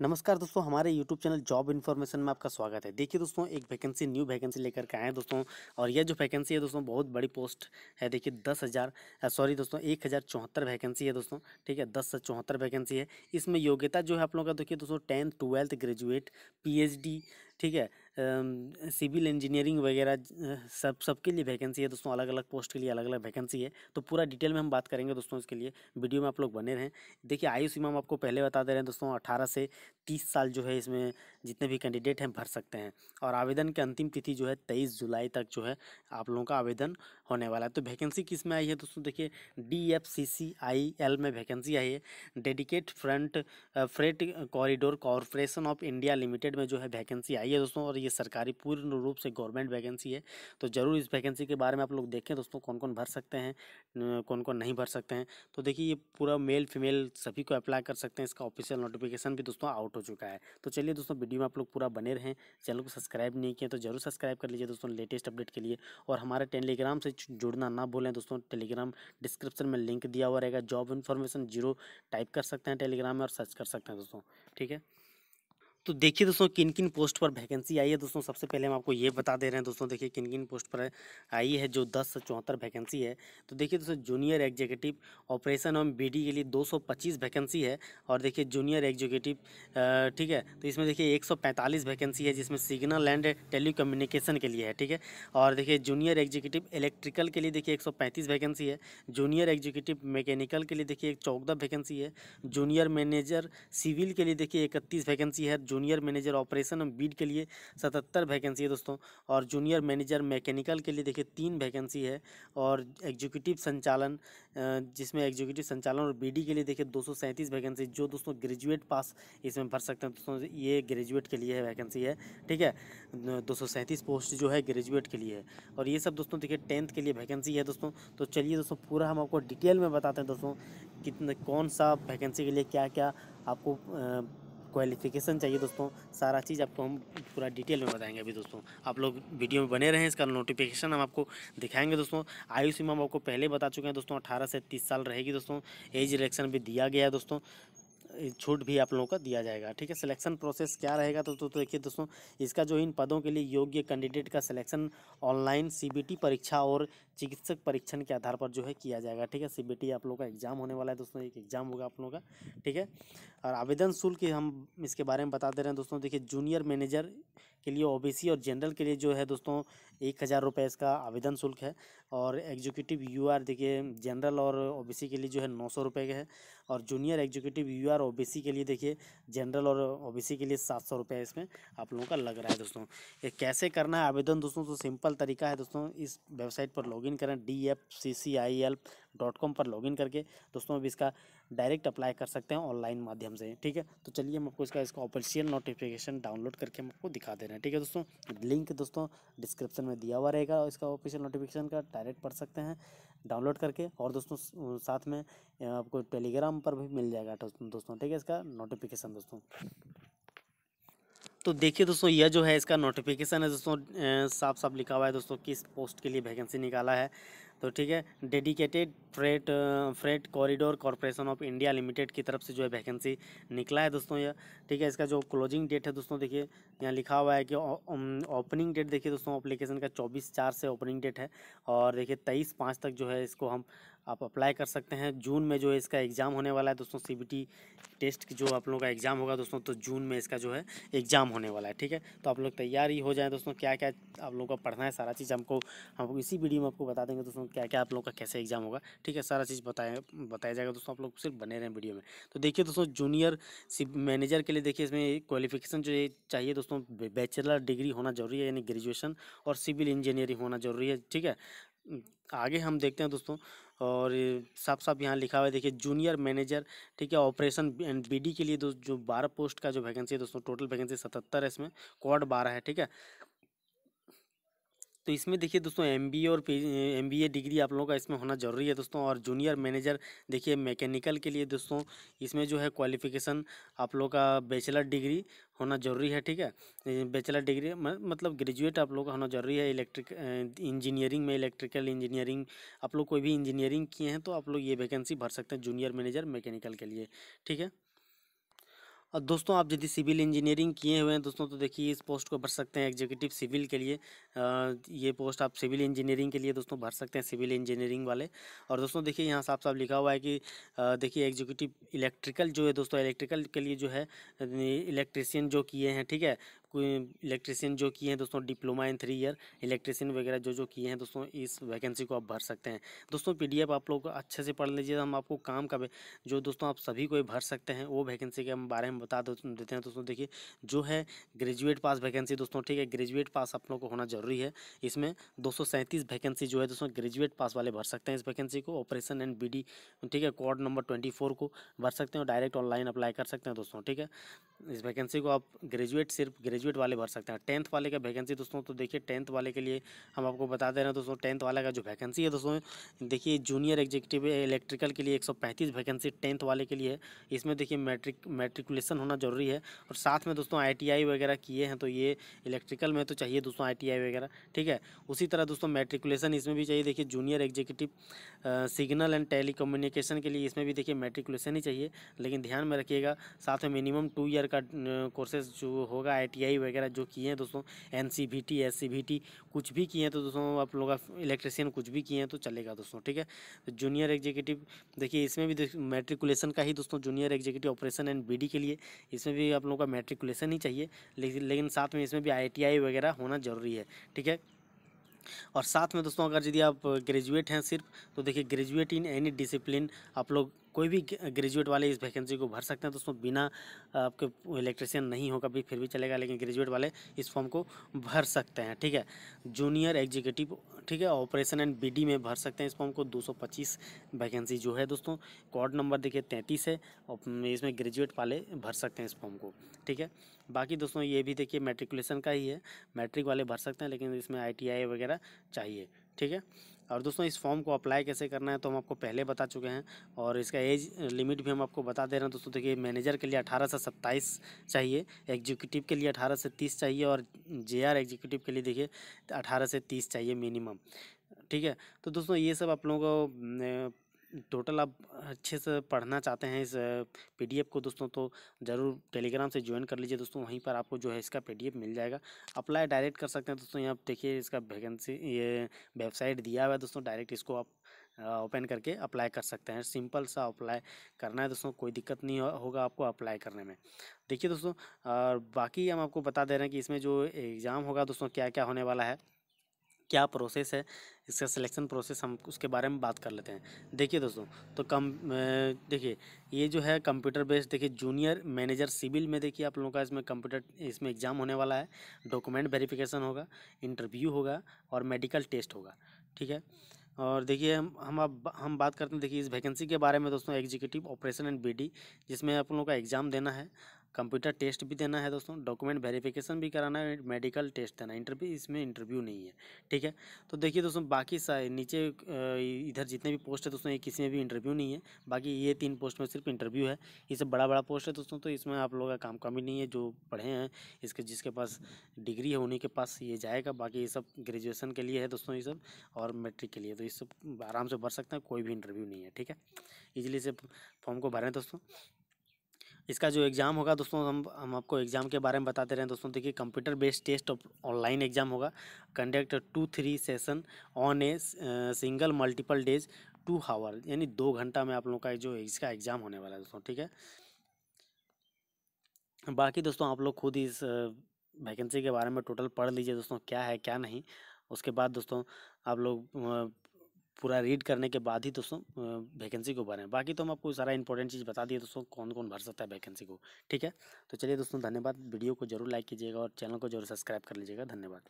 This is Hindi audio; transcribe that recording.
नमस्कार दोस्तों, हमारे YouTube चैनल जॉब इन्फॉर्मेशन में आपका स्वागत है। देखिए दोस्तों, एक वैकेंसी, न्यू वैकेंसी लेकर के आए हैं दोस्तों, और यह जो वैकेंसी है दोस्तों, बहुत बड़ी पोस्ट है। देखिए, दस हज़ार सॉरी दोस्तों, एक हज़ार चौहत्तर वैकेंसी है दोस्तों, ठीक है, दस से चौहत्तर वैकेंसी है। इसमें योग्यता जो है आप लोगों का, देखिए दोस्तों, टेंथ, ट्वेल्थ ग्रेजुएट, पीएचडी ठीक है सिविल इंजीनियरिंग वगैरह सब, सबके लिए वैकेंसी है दोस्तों अलग अलग पोस्ट के लिए अलग अलग वैकेंसी है। तो पूरा डिटेल में हम बात करेंगे दोस्तों इसके लिए वीडियो में आप लोग बने रहें। देखिए, आयु सीमा हम आपको पहले बता दे रहे हैं दोस्तों, अठारह से तीस साल जो है इसमें जितने भी कैंडिडेट हैं, भर सकते हैं। और आवेदन की अंतिम तिथि जो है तेईस जुलाई तक जो है आप लोगों का आवेदन होने वाला है। तो वैकेंसी किसमें आई है दोस्तों? देखिए D F C C I L में वैकेंसी आई है। Dedicate front freight corridor corporation of India limited में जो है वैकेंसी आई है। दोस्तों और ये सरकारी पूर्ण रूप से गवर्नमेंट वैकेंसी है। तो ज़रूर इस वैकेंसी के बारे में आप लोग देखें दोस्तों कौन कौन भर सकते हैं कौन कौन नहीं भर सकते हैं। तो देखिए ये पूरा मेल फीमेल सभी को अप्लाई कर सकते हैं, इसका ऑफिशियल नोटिफिकेशन भी दोस्तों आउट हो चुका है। तो चलिए दोस्तों वीडियो में आप लोग पूरा बने रहें, चैनल को सब्सक्राइब नहीं किया तो ज़रूर सब्सक्राइब कर लीजिए दोस्तों लेटेस्ट अपडेट के लिए। और हमारे टेलीग्राम से जुड़ना ना भूलें दोस्तों, टेलीग्राम डिस्क्रिप्शन में लिंक दिया हुआ रहेगा, जॉब इन्फॉर्मेशन ज़ीरो टाइप कर सकते हैं टेलीग्राम में और सर्च कर सकते हैं दोस्तों, ठीक है? तो देखिए दोस्तों किन किन पोस्ट पर वैकेंसी आई है? दोस्तों, सबसे पहले हम आपको ये बता दे रहे हैं दोस्तों, देखिए किन किन पोस्ट पर आई है जो दस से चौहत्तर वैकेंसी है। तो देखिए दोस्तों, जूनियर एग्जीक्यूटिव ऑपरेशन एवं बीडी के लिए 225 वैकेंसी है और देखिए जूनियर एग्जीक्यूटिव ठीक है तो इसमें देखिए 145 वैकेंसी है जिसमें सिग्नल एंड टेलीकम्युनिकेशन के लिए है, ठीक है? और देखिए जूनियर एग्जीक्यूटिव इलेक्ट्रिकल के लिए देखिए एक सौ पैंतीस वैकेंसी है, जूनियर एग्जीक्यूटिव मैकेनिकल के लिए देखिए एक वैकेंसी है, जूनियर मैनेजर सिविल के लिए देखिए इकतीस वैकेंसी है जूनियर मैनेजर ऑपरेशन बीड के लिए सतहत्तर वैकेंसी है दोस्तों। और जूनियर मैनेजर मैकेनिकल के लिए देखिए तीन वैकेंसी है और एग्जीक्यूटिव संचालन जिसमें एग्जीक्यूटिव संचालन और बीडी के लिए देखिए दो सौ सैंतीस वैकेंसी जो दोस्तों ग्रेजुएट पास इसमें भर सकते हैं दोस्तों, ये ग्रेजुएट के लिए है वैकेंसी है, ठीक है? दो सौ सैंतीस पोस्ट जो है ग्रेजुएट के लिए है। और ये सब दोस्तों देखिए टेंथ के लिए वैकेंसी है दोस्तों। तो चलिए दोस्तों पूरा हम आपको डिटेल में बताते हैं दोस्तों, कितने, कौन सा वैकेंसी के लिए क्या क्या आपको क्वालिफिकेशन चाहिए दोस्तों। सारा चीज़ आपको हम पूरा डिटेल में बताएँगे अभी दोस्तों। आप लोग वीडियो में बने रहें, इसका नोटिफिकेशन हम आपको दिखाएँगे दोस्तों। आयु सीमा हम आपको पहले बता चुके हैं दोस्तों, अठारह से तीस साल रहेगी दोस्तों। एज रिलेक्शन भी दिया गया है दोस्तों। छूट भी आप लोगों का दिया जाएगा। ठीक है सिलेक्शन प्रोसेस क्या रहेगा? तो, तो, तो देखिए दोस्तों इसका जो इन पदों के लिए योग्य कैंडिडेट का सिलेक्शन ऑनलाइन सीबीटी परीक्षा और चिकित्सक परीक्षण के आधार पर जो है किया जाएगा। ठीक है सीबीटी आप लोगों का एग्ज़ाम होने वाला है दोस्तों एक एग्ज़ाम होगा आप लोगों का। ठीक है और आवेदन शुल्क हम इसके बारे में बता दे रहे हैं दोस्तों। देखिए जूनियर मैनेजर के लिए ओबीसी और जनरल के लिए जो है दोस्तों, एक हज़ार रुपये इसका आवेदन शुल्क है। और एग्जीक्यूटिव यू आर देखिए जनरल और ओबीसी के लिए जो है नौ सौ रुपये का है। और junior executive U R OBC के लिए देखिए जनरल और ओबीसी के लिए सात सौ रुपये इसमें आप लोगों का लग रहा है दोस्तों। ये कैसे करना है आवेदन दोस्तों? तो सिंपल तरीका है दोस्तों, इस वेबसाइट पर लॉगिन करें D F C C I L dot com पर लॉगिन करके। दोस्तों अब इसका डायरेक्ट अप्लाई कर सकते हैं ऑनलाइन माध्यम से, ठीक है? तो चलिए हम आपको इसका इसका ऑफिशियल नोटिफिकेशन डाउनलोड करके हम आपको दिखा दे रहे हैं, ठीक है दोस्तों? लिंक दोस्तों डिस्क्रिप्शन में दिया हुआ रहेगा इसका ऑफिशियल नोटिफिकेशन का, डायरेक्ट पढ़ सकते हैं, डाउनलोड करके। और दोस्तों साथ में आपको टेलीग्राम पर भी मिल जाएगा दोस्तों, ठीक है इसका नोटिफिकेशन दोस्तों? तो देखिए दोस्तों, यह जो है इसका नोटिफिकेशन है दोस्तों साफ़ साफ़ लिखा हुआ है दोस्तों, किस पोस्ट के लिए वैकेंसी निकाला है। तो ठीक है dedicated freight freight corridor corporation of India limited की तरफ़ से जो है वैकेंसी निकला है दोस्तों यह ठीक है, इसका जो क्लोजिंग डेट है दोस्तों देखिए, यहाँ लिखा हुआ है कि ओपनिंग डेट देखिए दोस्तों अप्लीकेशन का चौबीस चार से ओपनिंग डेट है। और देखिए तेईस पाँच तक जो है इसको हम आप अप्लाई कर सकते हैं। जून में जो इसका एग्ज़ाम होने वाला है दोस्तों सीबीटी टेस्ट जो आप लोगों का एग्ज़ाम होगा दोस्तों तो जून में इसका जो है एग्ज़ाम होने वाला है, ठीक है? तो आप लोग तैयार ही हो जाएँ दोस्तों क्या क्या आप लोगों का पढ़ना है, सारा चीज़ हमको हमको इसी वीडियो में आपको बता देंगे दोस्तों क्या क्या आप लोग का कैसे एग्ज़ाम होगा, ठीक है? सारा चीज़ बताया बताया जाएगा दोस्तों, आप लोग सिर्फ़ बने रहें वीडियो में। तो देखिए दोस्तों जूनियर मैनेजर के लिए देखिए इसमें क्वालिफिकेशन जो चाहिए दोस्तों बैचलर डिग्री होना ज़रूरी है, यानी ग्रेजुएशन और सिविल इंजीनियरिंग होना ज़रूरी है, ठीक है? आगे हम देखते हैं दोस्तों और साफ़ साफ़ यहाँ लिखा हुआ है, देखिए जूनियर मैनेजर ठीक है ऑपरेशन एंड बीडी के लिए जो बारह पोस्ट का जो वैकेंसी है दोस्तों टोटल वैकेंसी सतहत्तर है इसमें क्वाड बारह है, ठीक है। तो इसमें देखिए दोस्तों एमबीए और एम डिग्री आप लोगों का इसमें होना ज़रूरी है दोस्तों और जूनियर मैनेजर देखिए मैकेनिकल के लिए दोस्तों, इसमें जो है क्वालिफ़िकेशन आप लोगों का बैचलर डिग्री होना ज़रूरी है, ठीक है? बैचलर डिग्री मतलब ग्रेजुएट आप लोग का होना ज़रूरी है इलेक्ट्रिक इंजीनियरिंग में इलेक्ट्रिकल इंजीनियरिंग आप लोग कोई भी इंजीनियरिंग किए हैं तो आप लोग ये वैकेंसी भर सकते हैं जूनियर मैनेजर मैकेनिकल के लिए, ठीक है? और दोस्तों, आप यदि सिविल इंजीनियरिंग किए हुए हैं, दोस्तों तो देखिए, इस पोस्ट को भर सकते हैं एग्जीक्यूटिव सिविल के लिए। ये पोस्ट आप सिविल इंजीनियरिंग के लिए, दोस्तों, भर सकते हैं सिविल इंजीनियरिंग वाले। और दोस्तों, देखिए, यहाँ साफ़ साफ़ लिखा हुआ है कि देखिए, एग्जीक्यूटिव इलेक्ट्रिकल जो है, दोस्तों, इलेक्ट्रिकल के लिए जो है, इलेक्ट्रिशियन जो किए हैं, ठीक है इलेक्ट्रिशियन जो किए हैं दोस्तों, diploma in three year, electrician वगैरह जो जो किए हैं दोस्तों, इस वैकेंसी को आप भर सकते हैं। दोस्तों, पीडीएफ आप लोग अच्छे से पढ़ लीजिए, हम आपको काम का जो दोस्तों आप सभी को भर सकते हैं, वो वैकेंसी के हम बारे में बता देते हैं दोस्तों। देखिए, जो है ग्रेजुएट पास वैकेंसी दोस्तों, ठीक है, ग्रेजुएट पास आप लोग को होना ज़रूरी है। इसमें दो सौ सैंतीस वैकेंसी जो है दोस्तों, ग्रेजुएट पास वाले भर सकते हैं इस वैकेंसी को, ऑपरेशन एंड बीडी, ठीक है कोड नंबर ट्वेंटी को भर सकते हैं डायरेक्ट ऑनलाइन अप्लाई कर सकते हैं दोस्तों, ठीक है। इस वैकेंसी को आप ग्रेजुएट सिर्फ़, ग्रेजुएट वाले भर सकते हैं। टेंथ वाले का वैकेंसी दोस्तों तो देखिए टेंथ वाले के लिए हम आपको बता दे रहे हैं दोस्तों, टेंथ वाले का जो वैकेंसी है दोस्तों, देखिए जूनियर एग्जीक्यूटिव इलेक्ट्रिकल के लिए एक सौ पैंतीस वैकेंसी टेंथ वाले के लिए इसमें देखिए मैट्रिक मैट्रिकुलेशन होना ज़रूरी है और साथ में दोस्तों आईटीआई वगैरह किए हैं तो ये इलेक्ट्रिकल में तो चाहिए दोस्तों आईटीआई वगैरह, ठीक है? उसी तरह दोस्तों मैट्रिकुलेशन इसमें भी चाहिए, देखिए junior executive signal and tele के लिए इसमें भी देखिए मैट्रिकुलेशन ही चाहिए, लेकिन ध्यान में रखिएगा, साथ में मिनिमम टू ईयर का कोर्सेज जो होगा आईटीआई वगैरह जो किए हैं दोस्तों N C B T S C B T कुछ भी किए हैं तो दोस्तों आप लोग इलेक्ट्रिशियन कुछ भी किए हैं तो चलेगा दोस्तों, ठीक है? तो जूनियर एग्जीक्यूटिव देखिए इसमें भी मेट्रिकुलेशन का ही दोस्तों junior executive operation and BD के लिए इसमें भी आप लोगों का मेट्रिकुलेशन ही चाहिए, लेकिन लेकिन साथ में इसमें भी आईटीआई वगैरह होना ज़रूरी है, ठीक है? और साथ में दोस्तों अगर यदि आप ग्रेजुएट हैं सिर्फ़ तो देखिए ग्रेजुएट इन एनी डिसिप्लिन आप लोग कोई भी ग्रेजुएट वाले इस वैकेंसी को भर सकते हैं दोस्तों बिना आपके इलेक्ट्रिशियन नहीं होगा, भी फिर भी चलेगा, लेकिन ग्रेजुएट वाले इस फॉर्म को भर सकते हैं, ठीक है? जूनियर एग्जीक्यूटिव ठीक है? ऑपरेशन एंड बीडी में भर सकते हैं इस फॉर्म को 225 वैकेंसी जो है दोस्तों कॉड नंबर देखिए तैंतीस है, और इसमें ग्रेजुएट वाले भर सकते हैं इस फॉर्म को, ठीक है? बाकी दोस्तों ये भी देखिए मेट्रिकुलेशन का ही है मैट्रिक वाले भर सकते हैं, लेकिन इसमें आईटीआई वगैरह चाहिए, ठीक है? और दोस्तों, इस फॉर्म को अप्लाई कैसे करना है तो हम आपको पहले बता चुके हैं और इसका एज लिमिट भी हम आपको बता दे रहे हैं। दोस्तों, देखिए, मैनेजर के लिए अठारह से सत्ताईस चाहिए, एग्जीक्यूटिव के लिए अठारह से तीस चाहिए और जेआर एग्जीक्यूटिव के लिए, देखिए, अठारह से तीस चाहिए मिनिमम। ठीक है? तो दोस्तों, ये सब आप लोगों को टोटल आप अच्छे से पढ़ना चाहते हैं इस पीडीएफ को दोस्तों तो ज़रूर टेलीग्राम से ज्वाइन कर लीजिए दोस्तों, वहीं पर आपको जो है इसका पीडीएफ मिल जाएगा। अप्लाई डायरेक्ट कर सकते हैं दोस्तों, यहाँ देखिए इसका वैकेंसी, ये वेबसाइट दिया हुआ है दोस्तों, डायरेक्ट इसको आप ओपन करके अप्लाई कर सकते हैं। सिंपल सा अप्लाई करना है दोस्तों, कोई दिक्कत नहीं होगा आपको अप्लाई करने में। देखिए दोस्तों, और बाकी हम आपको बता दे रहे हैं कि इसमें जो एग्ज़ाम होगा दोस्तों क्या क्या होने वाला है। क्या प्रोसेस है, इसका सिलेक्शन प्रोसेस हम उसके बारे में बात कर लेते हैं। देखिए दोस्तों तो कम देखिए, ये जो है कंप्यूटर बेस्ड, देखिए, जूनियर मैनेजर सिविल में देखिए आप लोगों का इसमें कंप्यूटर, इसमें एग्ज़ाम होने वाला है, डॉक्यूमेंट वेरिफिकेशन होगा, इंटरव्यू होगा और मेडिकल टेस्ट होगा, ठीक है? और देखिए हम हम अब हम बात करते हैं, देखिए इस वैकेंसी के बारे में दोस्तों, एग्जीक्यूटिव, ऑपरेशन एंड बीडी, जिसमें आप लोगों का एग्ज़ाम देना है। कंप्यूटर टेस्ट भी देना है दोस्तों, डॉक्यूमेंट वेरिफिकेशन भी कराना है, मेडिकल टेस्ट देना इंटरव्यू, इसमें इंटरव्यू नहीं है, ठीक है? तो देखिए दोस्तों, बाकी नीचे इधर जितने भी पोस्ट है दोस्तों, ये किसी में भी इंटरव्यू नहीं है, बाकी ये तीन पोस्ट में सिर्फ़ इंटरव्यू है, ये सब बड़ा बड़ा पोस्ट है दोस्तों तो इसमें आप लोगों का काम कमी नहीं है, जो पढ़े हैं, इसके, जिसके पास डिग्री है, उन्हीं के पास ये जाएगा, बाकी ये सब ग्रेजुएसन के लिए है दोस्तों, ये सब, और मेट्रिक के लिए तो ये सब आराम से भर सकते हैं, कोई भी इंटरव्यू नहीं है, ठीक है? इजली से फॉर्म को भरें दोस्तों। इसका जो एग्ज़ाम होगा दोस्तों, हम हम आपको एग्ज़ाम के बारे में बताते रहें। दोस्तों, देखिए computer based test online exam होगा। Conduct two three session on a single multiple days, two hour, यानी दो घंटा में आप लोगों का जो इसका एग्ज़ाम होने वाला है दोस्तों, ठीक है? बाकी दोस्तों, आप लोग खुद इस वैकेंसी के बारे में टोटल पढ़ लीजिए दोस्तों, क्या है, क्या नहीं। उसके बाद दोस्तों, आप लोग पूरा रीड करने के बाद ही दोस्तों वैकेंसी को भरें। बाकी तो हम आपको सारा इंपॉर्टेंट चीज़ बता दिए दोस्तों कौन कौन भर सकता है वैकेंसी को, ठीक है? तो चलिए दोस्तों, धन्यवाद। वीडियो को ज़रूर लाइक कीजिएगा और चैनल को ज़रूर सब्सक्राइब कर लीजिएगा। धन्यवाद।